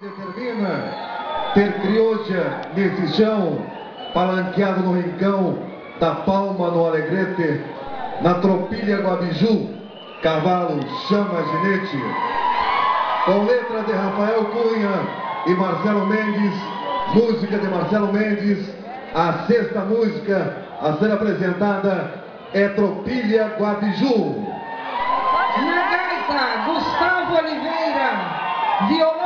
Determina ter crioja nesse chão, palanqueado no rincão, da palma no alegrete, na tropilha Guabiju, cavalo chama ginete. Com letra de Rafael Cunha e Marcelo Mendes, música de Marcelo Mendes, a sexta música a ser apresentada é Tropilha Guabiju. Na gaita, Gustavo Oliveira. Violão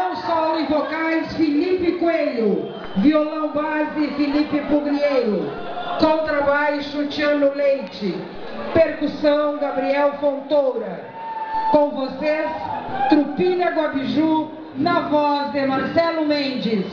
e vocais, Felipe Coelho. Violão base, Felipe Pugrieiro. Contrabaixo, Tiano Leite. Percussão, Gabriel Fontoura. Com vocês, Trupilha Guabiju, na voz de Marcelo Mendes.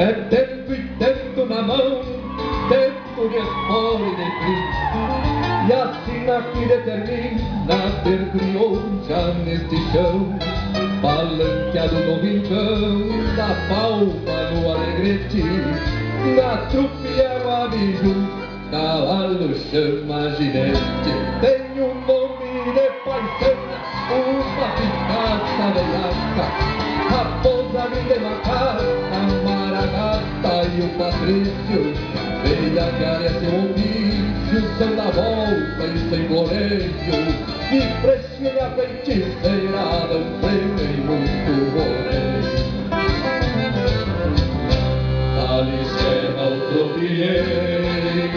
É tempo e tempo na mão, tempo de espora e a sina que determina ter crioja neste chão, palanqueado no rincão, da palma no alegrete, na trupia o abiju, cavalo chama ginete. Tem um nome de paisana, uma picada veiaca, raposa de macaca, e o patrício, veia que é seu ofício, sem dar volta e sem floreio, e fresquinha feiticeira, não prende muito rodeio. Ali chega o tropilheiro,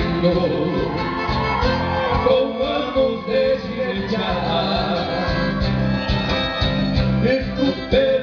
com anos de ginetear, Escutando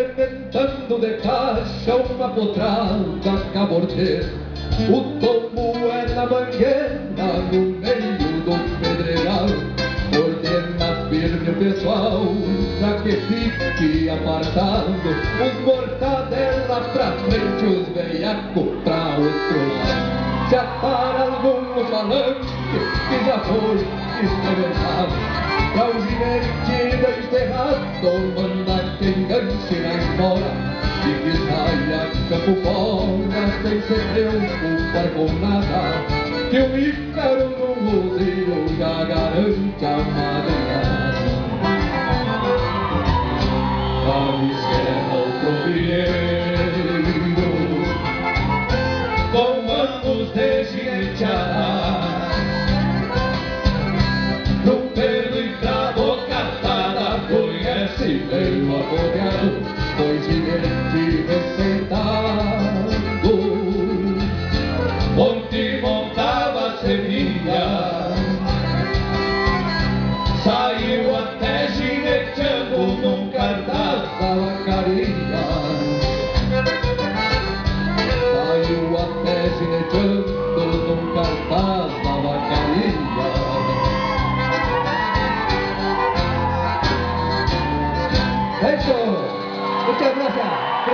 Experimentando de caixa uma potrada cabordeira O tombo é na mangueira, no meio do pedregal. Ordena firme o pessoal, pra que fique apartado. Os mortadela pra frente, os veiacos pra outro lado. Se atar algum palanque que já foi experimentado Pra o ginete da enterrado manda quem ganche na espora E que campo fora sem se preocupar com nada Que o Ícaro no Sevilha Saiu até gineteando Num cartaz da vacaria Saiu até gineteando Num cartaz da vacaria Eso. Muchas gracias.